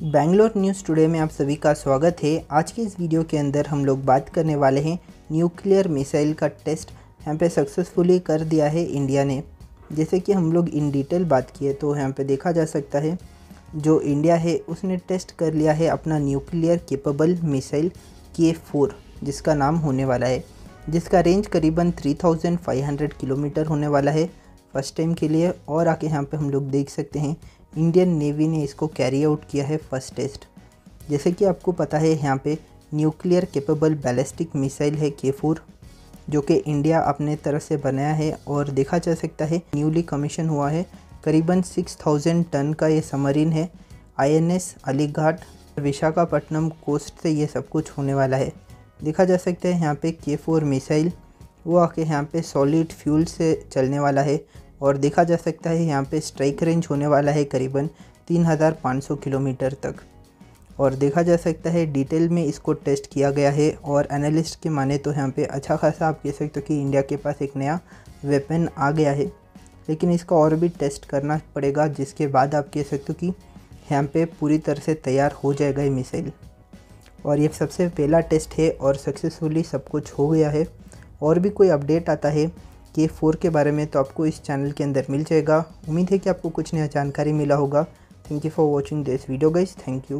Bangalore news today में आप सभी का स्वागत है। आज के इस वीडियो के अंदर हम लोग बात करने वाले हैं न्यूक्लियर मिसाइल का टेस्ट यहाँ पे सक्सेसफुली कर दिया है इंडिया ने। जैसे कि हम लोग इन डिटेल बात किए तो यहाँ पे देखा जा सकता है, जो इंडिया है, उसने टेस्ट कर लिया है अपना nuclear capable missile K four, जिसका नाम होने वाला है। जिसका रेंज करीबन 3500 किलोमीटर होने वाला है फ़र्स्ट टाइम के लिए। और आके यहाँ पे हम लोग देख सकते हैं इंडियन नेवी ने इसको कैरी आउट किया है फ़र्स्ट टेस्ट जैसे कि आपको पता है, यहाँ पे न्यूक्लियर केपेबल बैलिस्टिक मिसाइल है के फोर जो कि इंडिया अपने तरफ़ से बनाया है और देखा जा सकता है न्यूली कमीशन हुआ है। करीबन 6000 टन का ये समरीन है। आईएनएस अलीघाट विशाखापट्टनम कोस्ट से ये सब कुछ होने वाला है। देखा जा सकता है, यहाँ पे के फोर मिसाइल वो आके यहाँ पे सॉलिड फ्यूल से चलने वाला है। और देखा जा सकता है यहाँ पे स्ट्राइक रेंज होने वाला है करीबन 3500 किलोमीटर तक। और देखा जा सकता है डिटेल में इसको टेस्ट किया गया है और एनालिस्ट के माने तो यहाँ पे अच्छा खासा आप कह सकते हो कि इंडिया के पास एक नया वेपन आ गया है। लेकिन इसका और भी टेस्ट करना पड़ेगा, जिसके बाद आप कह सकते हो कि यहाँ पे पूरी तरह से तैयार हो जाएगा ये मिसाइल और ये सबसे पहला टेस्ट है और सक्सेसफुली सब कुछ हो गया है। और भी कोई अपडेट आता है के फोर के बारे में तो आपको इस चैनल के अंदर मिल जाएगा। उम्मीद है कि आपको कुछ नया जानकारी मिला होगा। Thank you for watching this video guys thank you